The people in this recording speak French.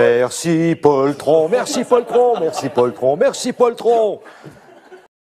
Merci Poltron, merci Poltron, merci Poltron, merci Poltron.